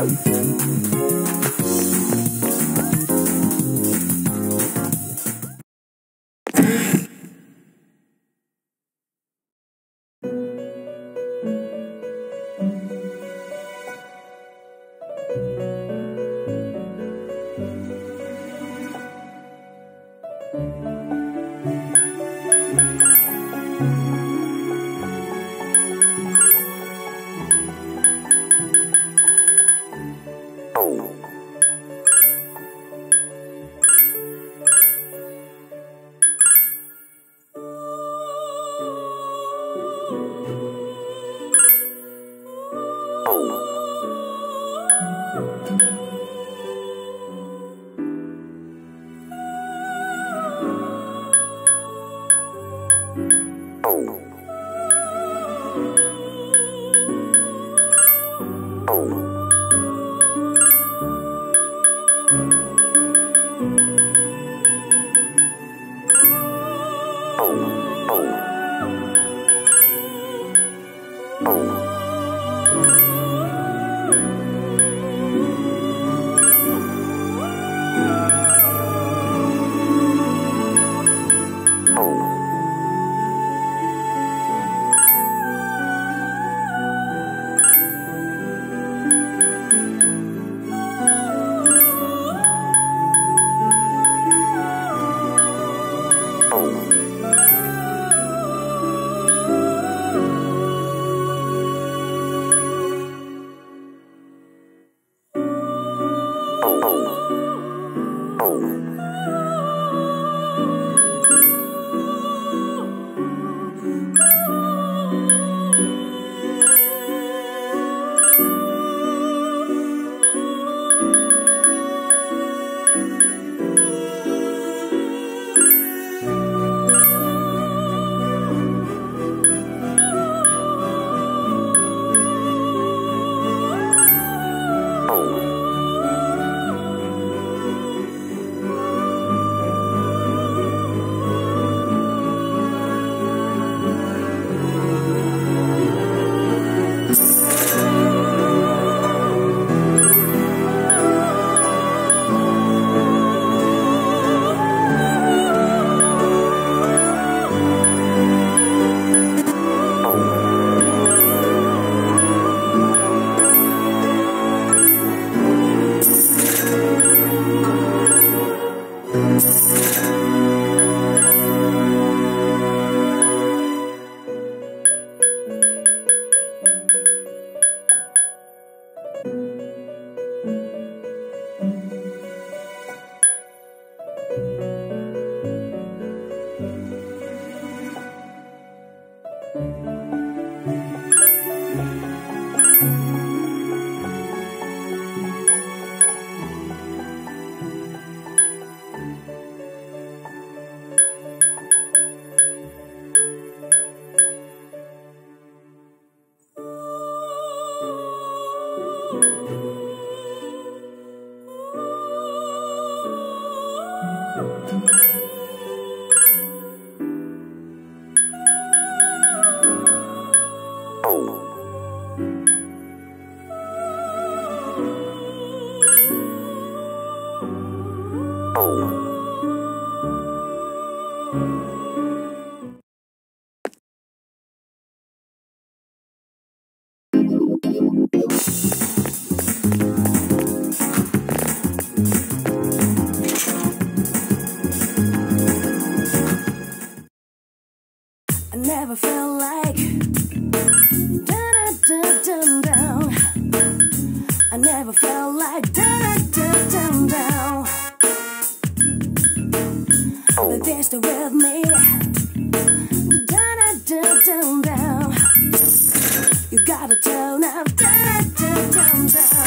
long? down.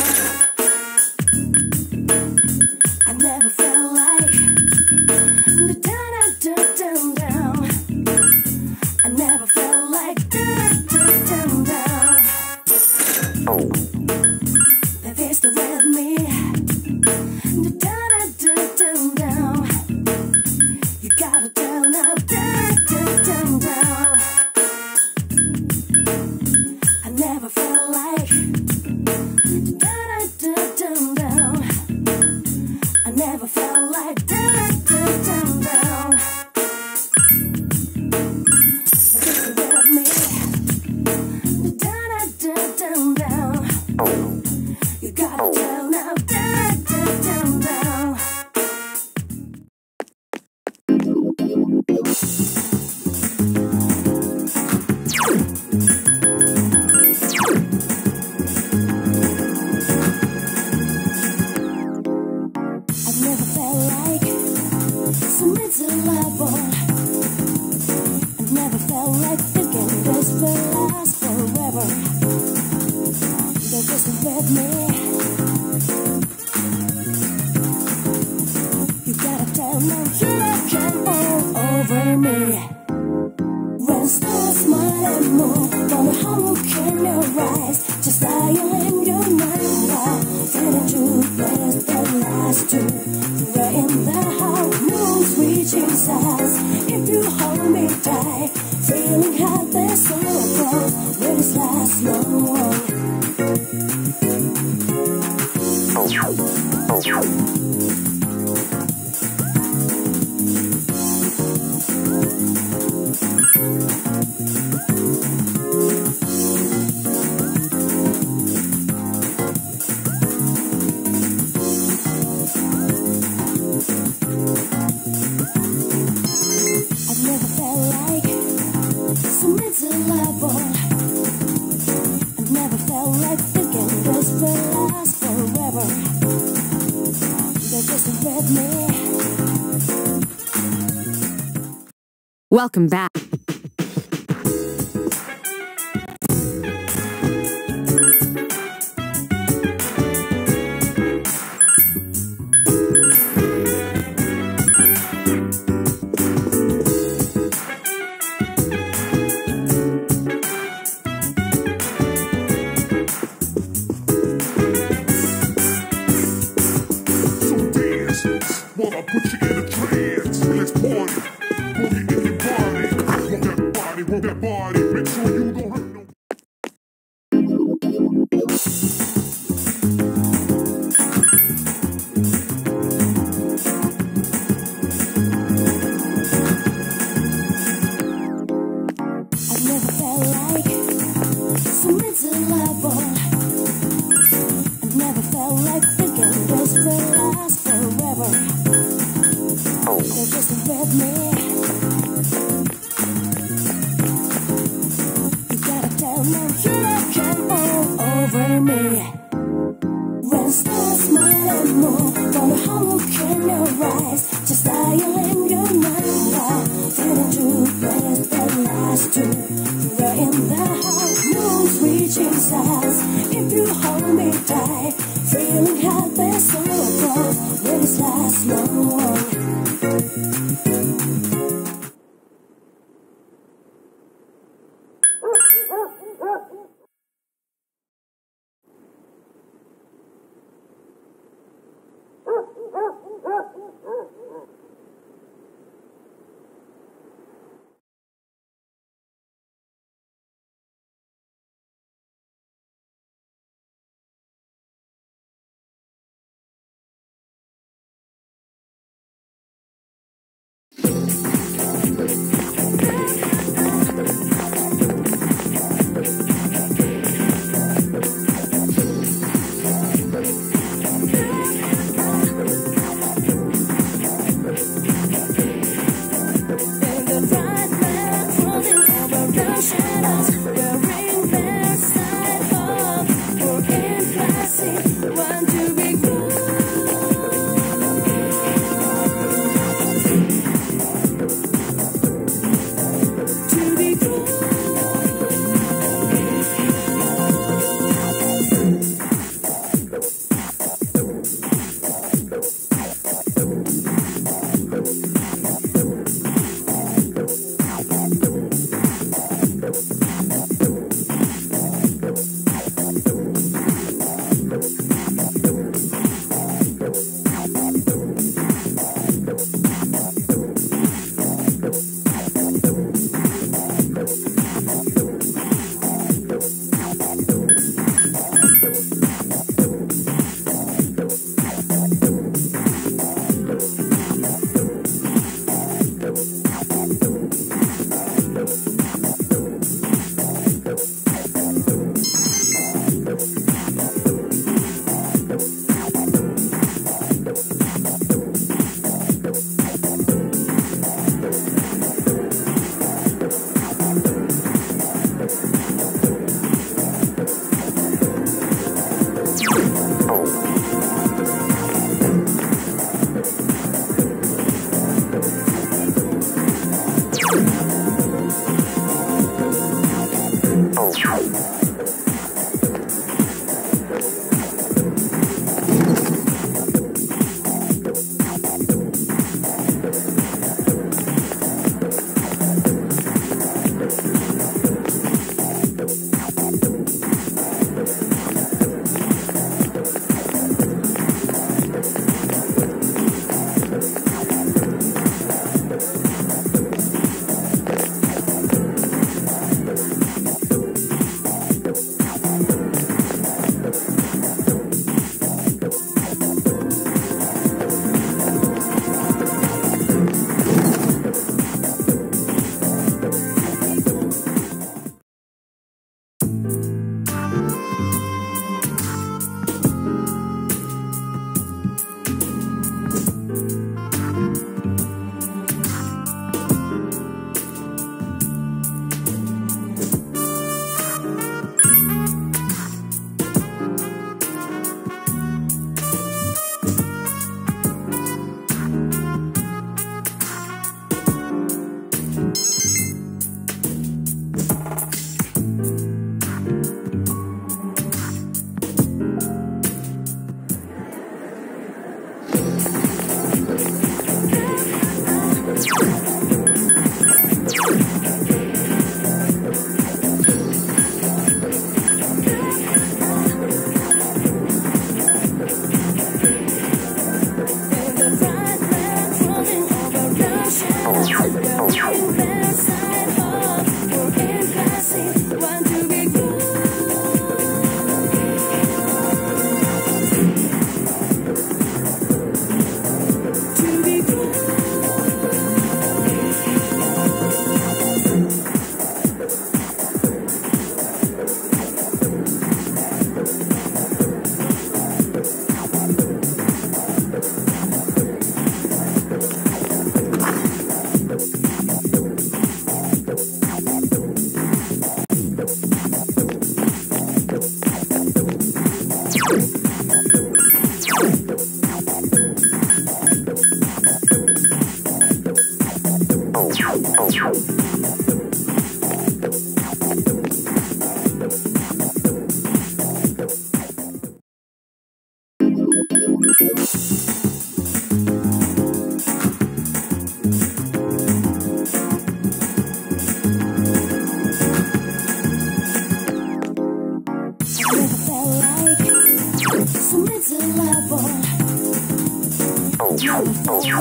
move. Welcome back. like we can will last glass forever. So just with me. You gotta tell them you don't come all over me.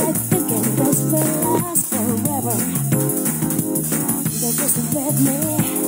I think it those will last forever. Just let me.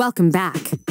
Welcome back.